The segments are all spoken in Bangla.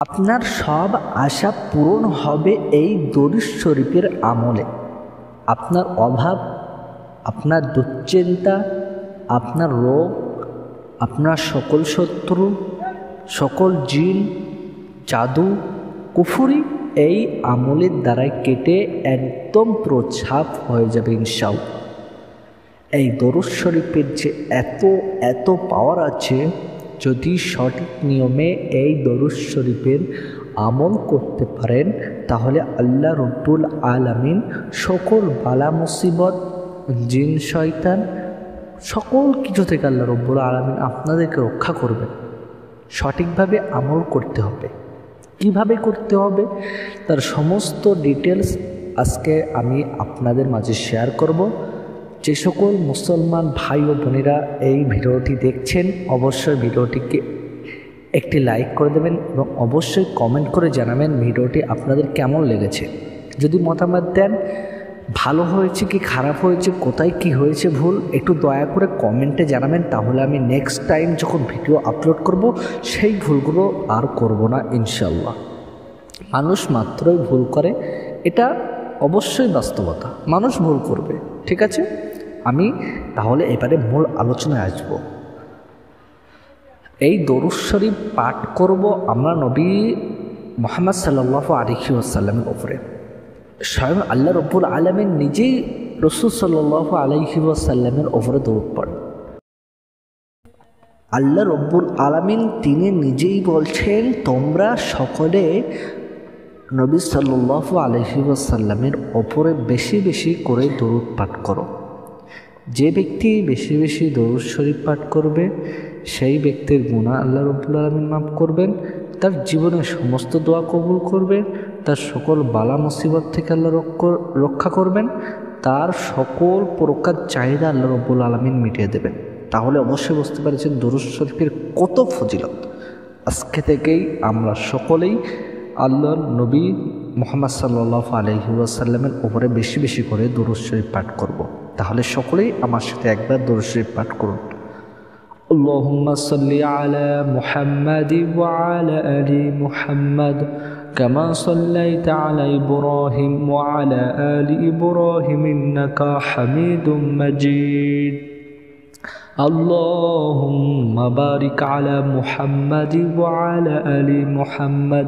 আপনার সব আশা পূরণ হবে এই দরুদ শরীফের আমলে। আপনার অভাব, আপনার দুশ্চিন্তা, আপনার রোগ, আপনার সকল শত্রু, সকল জিন, জাদু, কুফুরি এই আমলের দ্বারাই কেটে একদম প্রছাপ হয়ে যাবে ইনশাল এই দরুদ শরীফের যে এত এত পাওয়ার আছে যদি সঠিক নিয়মে এই দরুদ শরীফের আমল করতে পারেন, তাহলে আল্লাহ রব্বুল আলমিন সকল বালা, মুসিবত, জিন, শয়তান, সকল কিছু থেকে আল্লাহ রব্বুল আলমিন আপনাদেরকে রক্ষা করবেন। সঠিকভাবে আমল করতে হবে। কীভাবে করতে হবে? তার সমস্ত ডিটেলস আজকে আমি আপনাদের মাঝে শেয়ার করব। যে সকল মুসলমান ভাই ও বোনেরা এই ভিডিওটি দেখছেন, অবশ্যই ভিডিওটিকে একটি লাইক করে দেবেন এবং অবশ্যই কমেন্ট করে জানাবেন ভিডিওটি আপনাদের কেমন লেগেছে। যদি মতামত দেন, ভালো হয়েছে কি, খারাপ হয়েছে, কোথায় কি হয়েছে ভুল, একটু দয়া করে কমেন্টে জানাবেন, তাহলে আমি নেক্সট টাইম যখন ভিডিও আপলোড করব, সেই ভুলগুলো আর করব না ইনশাল্লাহ মানুষ মাত্রই ভুল করে, এটা অবশ্যই বাস্তবতা। মানুষ ভুল করবে, ঠিক আছে? আমি তাহলে এবারে মূল আলোচনায় আসব। এই দরুদ শরীফ পাঠ করব আমরা নবী মোহাম্মদ সাল্লাহ আলিহি আসাল্লামের ওপরে স্বয়ং আল্লাহ রব্বুল আলমের নিজেই রসুল সাল্লাহ আলহি আসাল্লামের ওপরে দৌড় পড়ে। আল্লাহ রব্বুল আলমিন তিনি নিজেই বলছেন, তোমরা সকলে নবী সাল্লাহ আলহি আসাল্লামের ওপরে বেশি বেশি করে দরুদ পাঠ করো। যে ব্যক্তি বেশি বেশি দরুদ শরীফ পাঠ করবে, সেই ব্যক্তির গুণা আল্লাহ রব্বুল আলমিন মাফ করবেন, তার জীবনের সমস্ত দোয়া কবুল করবেন, তার সকল বালা মুসিবত থেকে আল্লাহ রক্ষা করবেন, তার সকল প্রকার চাহিদা আল্লাহ রব্বুল আলমিন মিটিয়ে দেবেন তাহলে অবশ্যই বুঝতে পারছেন দরুদ শরীফের কত ফজিলত আজকে থেকেই আমরা সকলেই আল্লাহ নবী মোহাম্মদ সাল্লাহ আলহি ওয়াসাল্লামের উপরে বেশি বেশি করে দরুদ শরীফ পাঠ করব। তাহলে সকলেই আমার সাথে একবার দরুদ শরীফ পাঠ করুন اللهم صل على محمد وعلى ال محمد كما صليت على ابراهيم وعلى ال ابراهيم انك حميد مجيد اللهم بارك على محمد وعلى ال محمد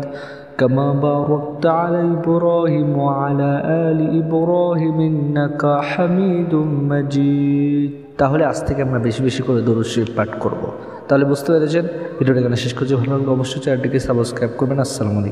كما باركت على إبراهيم وعلى آل إبراهيم إنك حميد مجيد তাহলে আজ থেকে আমরা বেশি বেশি করে দরুদ শরীফ পাঠ করব তাহলে বুঝতে পেরেছেন ভিডিওটা এখানে শেষ করছি ভালো লাগলে অবশ্যই চ্যানেলটিকে সাবস্ক্রাইব করবেন আসসালামু আলাইকুম